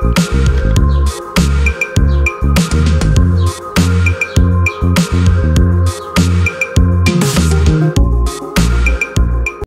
you